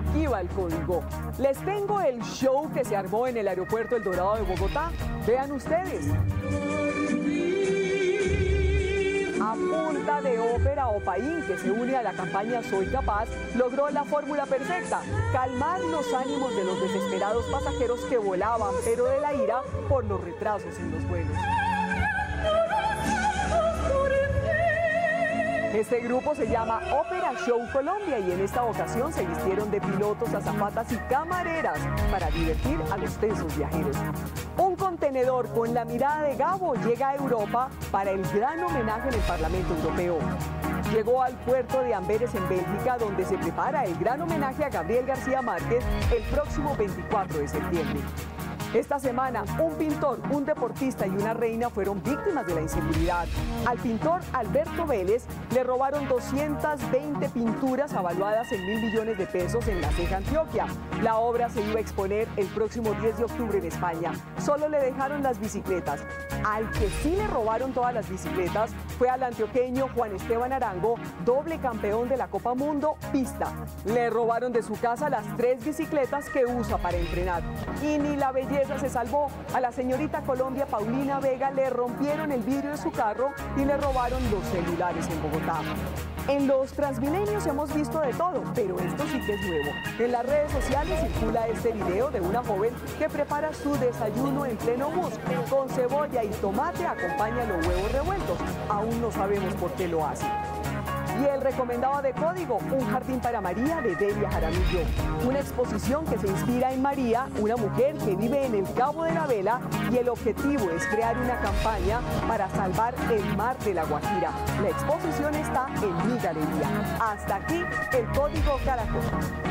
Aquí va el código. Les tengo el show que se armó en el aeropuerto El Dorado de Bogotá. Vean ustedes. A punta de ópera o paín que se une a la campaña Soy Capaz, logró la fórmula perfecta, calmar los ánimos de los desesperados pasajeros que volaban, pero de la ira por los retrasos en los vuelos. Este grupo se llama Ópera Show Colombia y en esta ocasión se vistieron de pilotos, azafatas y camareras para divertir a los tensos viajeros. Un contenedor con la mirada de Gabo llega a Europa para el gran homenaje en el Parlamento Europeo. Llegó al puerto de Amberes en Bélgica donde se prepara el gran homenaje a Gabriel García Márquez el próximo 24 de septiembre. Esta semana, un pintor, un deportista y una reina fueron víctimas de la inseguridad. Al pintor Alberto Vélez le robaron 220 pinturas avaluadas en mil millones de pesos en la ceja Antioquia. La obra se iba a exponer el próximo 10 de octubre en España. Solo le dejaron las bicicletas. Al que sí le robaron todas las bicicletas fue al antioqueño Juan Esteban Arango, doble campeón de la Copa Mundo Pista. Le robaron de su casa las tres bicicletas que usa para entrenar. Y ni la belleza se salvó. A la señorita Colombia Paulina Vega le rompieron el vidrio de su carro y le robaron los celulares en Bogotá. En los Transmilenios hemos visto de todo, pero es nuevo. En las redes sociales circula este video de una joven que prepara su desayuno en pleno bus. Con cebolla y tomate acompaña los huevos revueltos. Aún no sabemos por qué lo hace. Y el recomendado de código, Un jardín para María de Delia Jaramillo. Una exposición que se inspira en María, una mujer que vive en el Cabo de la Vela y el objetivo es crear una campaña para salvar el mar de la Guajira. La exposición está en mi galería. Hasta aquí el código Caracol.